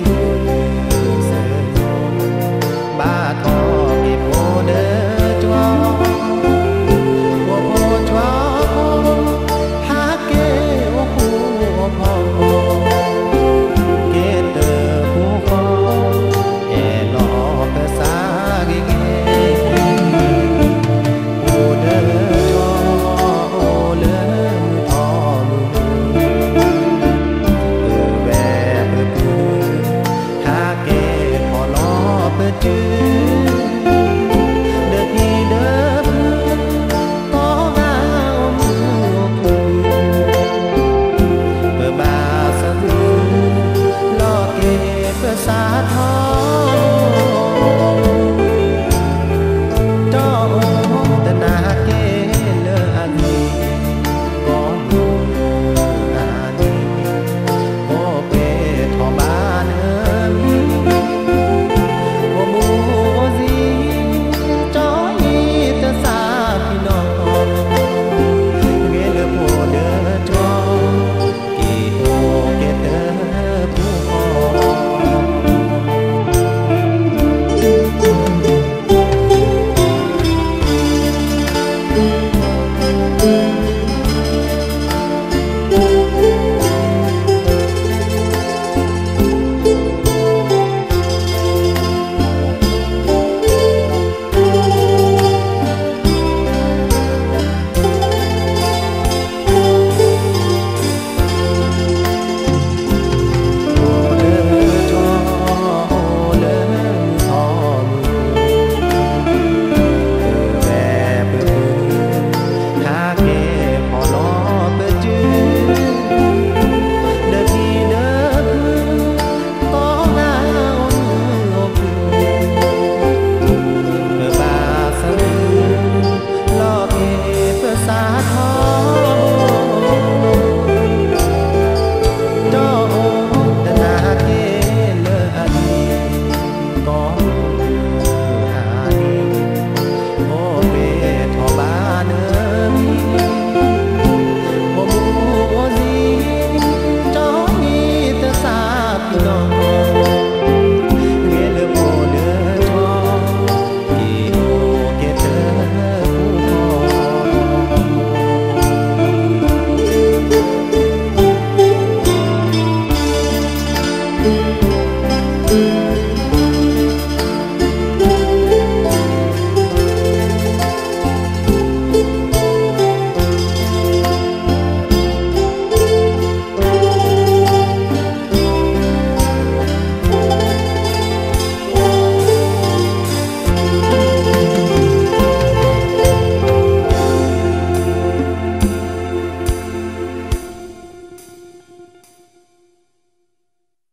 with